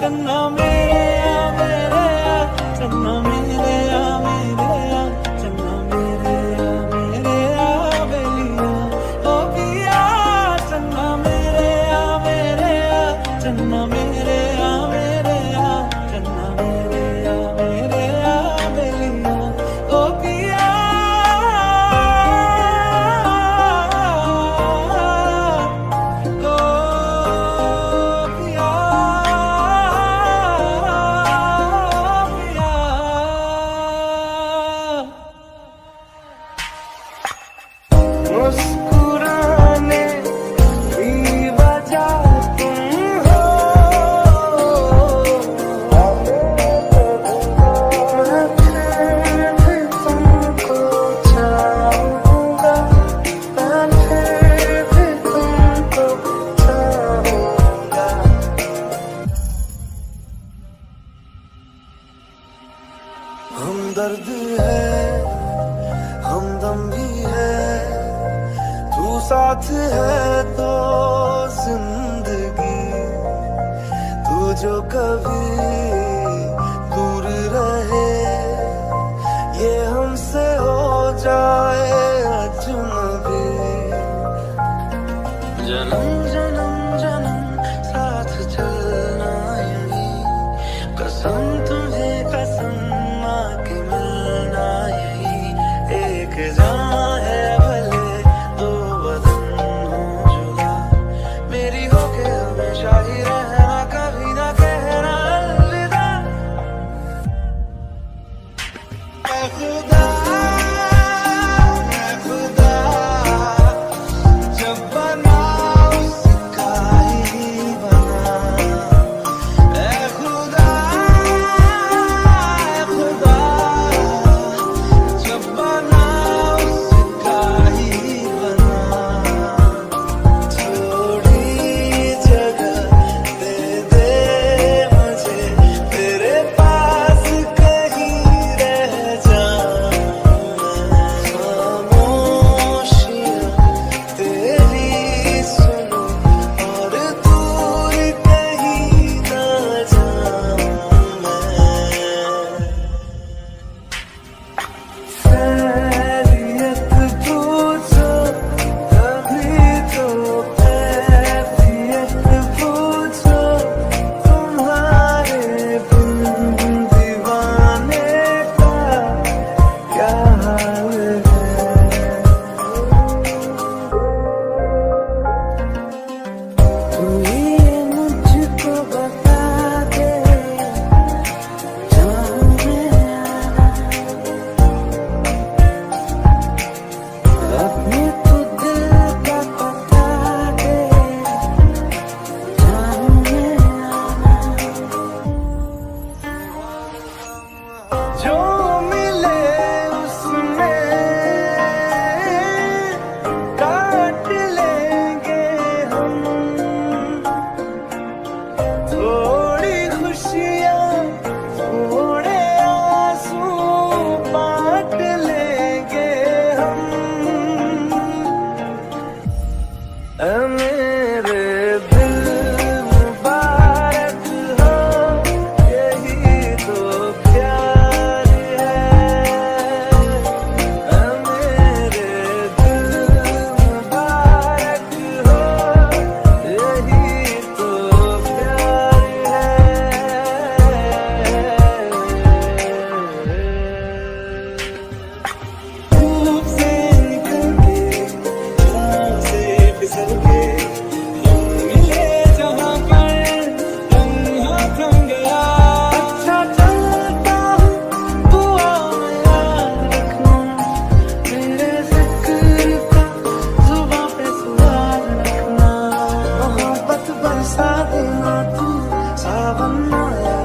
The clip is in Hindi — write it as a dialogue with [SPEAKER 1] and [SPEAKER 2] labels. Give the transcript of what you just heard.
[SPEAKER 1] கண்ணமே दर्द है, हमदम भी है। तू साथ है तो ज़िंदगी, तू जो कभी दूर रहे, ये हमसे हो जाए अजनबी। जन्म जन्म जन्म, साथ चलना कसम நாட்டில் சாபம் நாயா